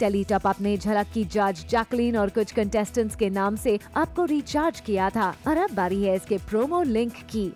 Tele अपने झलक की जज जैकलीन और कुछ कंटेस्टेंट्स के नाम से आपको रिचार्ज किया था और अब बारी है इसके प्रोमो लिंक की।